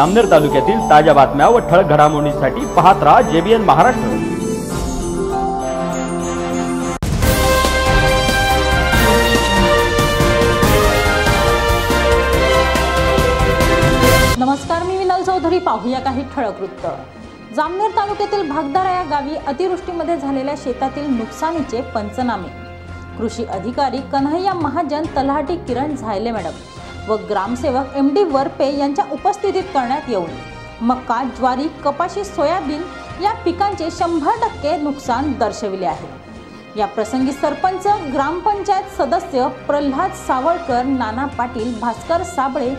अमनेर तालुक्यातील ताज्या बातम्या व ठळक घडामोडींसाठी पाहत राहा जेबीएन महाराष्ट्र. नमस्कार मी विनल चौधरी. पाहूया काही ठळक वृत्त. जामनेर तालुक्यातील भागदारा या गावी अतिवृष्टीमध्ये झालेल्या शेतातील नुकसानीचे पंचनामे. कृषी अधिकारी कन्हैया महाजन तलाठी किरण झायले मॅडम. व ग्रामसेवक एम डी वरपे यांच्या उपस्थितीत करण्यात येऊन मका ज्वारी कपाशी सोयाबीन या पिकांचे शंभर टक्के नुकसान दर्शविले आहे. या प्रसंगी सरपंच ग्रामपंचायत सदस्य प्रल्हाद सावळकर नाना पाटील भास्कर साबळे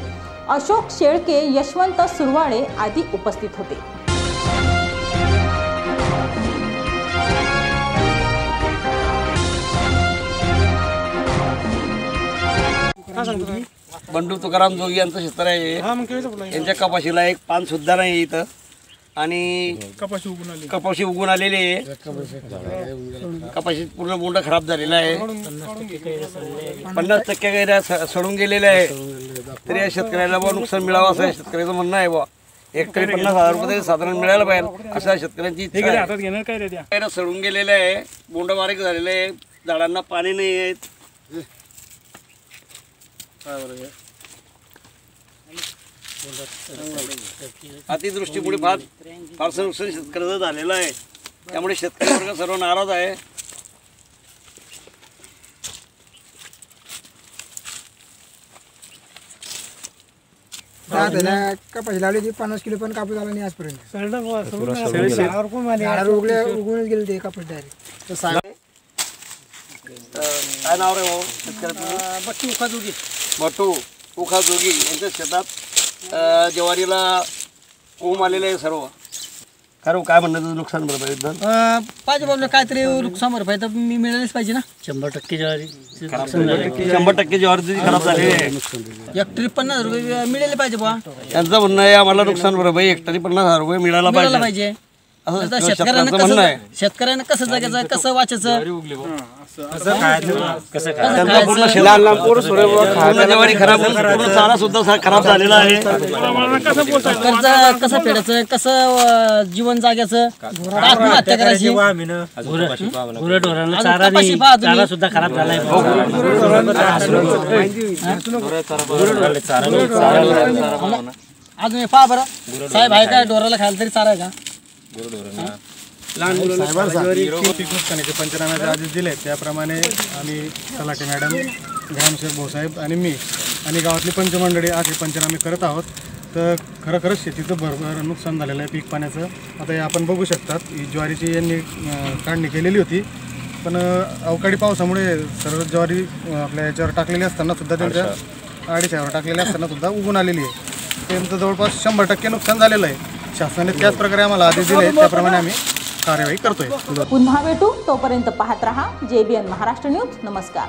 अशोक शेळके यशवंत सुरवाळे आदी उपस्थित होते. बंडू तुकाराम जोगी यांचं क्षेत्र आहे. हा. यांच्या कपाशीला एक पान सुद्धा नाही इथं. आणि कपाशी उगून आली. कपाशी उगून आलेली आहे. कपाशी पूर्ण बोंड खराब झालेला आहे. पन्नास टक्के गैऱ्या स- सडून गेलेल्या आहे. तरी या शेतकऱ्याला बुवा नुकसान मिळावं असं या शेतकऱ्याचं म्हणणं आहे बुवा. एक तरी पन्नास हजार रुपये तरी साधारण मिळायला पाहिजे. अशा शेतकऱ्यांची इच्छा आहे. हातात घेणार काय रे त्या? गैऱ्या सडून गेलेल्या आहे. बोंड बारीक झालेले आहे. झाडांना पाणी नाही आहेत अतिवृष्टीमुळे फार फारसं नुकसान शेतकऱ्याचं झालेलं आहे. त्यामुळे शेतकरी वर्ग सर्व नाराज आहे. कापाशी लावली ती पन्नास किलो पण कापूस आला नाही आजपर्यंत. झाडावर उगूनच गेले ते कापूस डायरेक्ट काय नाव रे भाऊ? शेतकऱ्याचं बट्टू उखा बट्टू उखा जोगी यांच्या शेतात अं, ज्वारीला कोंब आलेलं आहे सर्व. कारण काय म्हणणं तुझं नुकसान भरपाई बद्दल पाहिजे बाबा काहीतरी नुकसान भरपाई तर मी मिळालीच पाहिजे ना. शंभर टक्के ज्वारी. तुझी खराब झालेली आहे. एक ट्रिप पन्नास रुपये मिळाले पाहिजे बा त्यांचं म्हणणं आहे आम्हाला नुकसान भरपाई हेक्टरी पन्नास हजार रुपये मिळायला पाहिजे. आता शेतकऱ्यांना कसं शेतकऱ्यांना कसं जगायचं कसं वाचायचं त्यांचा पूर्ण ज्वारी खराब होऊन पूर्ण चारा सुद्धा सा- खराब झालेला आहे कर्ज कसं फेडायचं कसं अं, जीवन जागायचं आत्महत्या करायची पहा तुम्ही. सुद्धा खराब झालाय अजून हे पहा बरं साहेब आहे का डोराला खायला तरी चारा आहे का पीक नुकसानीचे पंचनाम्याचे आदेश दिले. त्याप्रमाणे आम्ही तलाठी मॅडम ग्रामसेवक भाऊसाहेब आणि मी आणि गावातली पंचमंडळी आज हे पंचनामे करत आहोत. तर खरं खरंच शेतीचं भरभर नुकसान झालेलं आहे पीक पाण्याचं. आता हे आपण बघू शकतात. ही ज्वारीची यांनी काढणी केलेली होती. पण अवकाळी पावसामुळे सर्व ज्वारी आपल्या याच्यावर टाकलेली असताना सुद्धा त्यांच्या अडीच्यावर टाकलेली असताना सुद्धा उगून आलेली आहे. त्यांचं जवळपास शंभर टक्के नुकसान झालेलं आहे. शासनाने त्याच प्रकारे आम्हाला आदेश दिले त्याप्रमाणे आम्ही कार्यवाही करतोय. पुन्हा भेटू. तोपर्यंत पाहत रहा. JBN Maharashtra news. नमस्कार.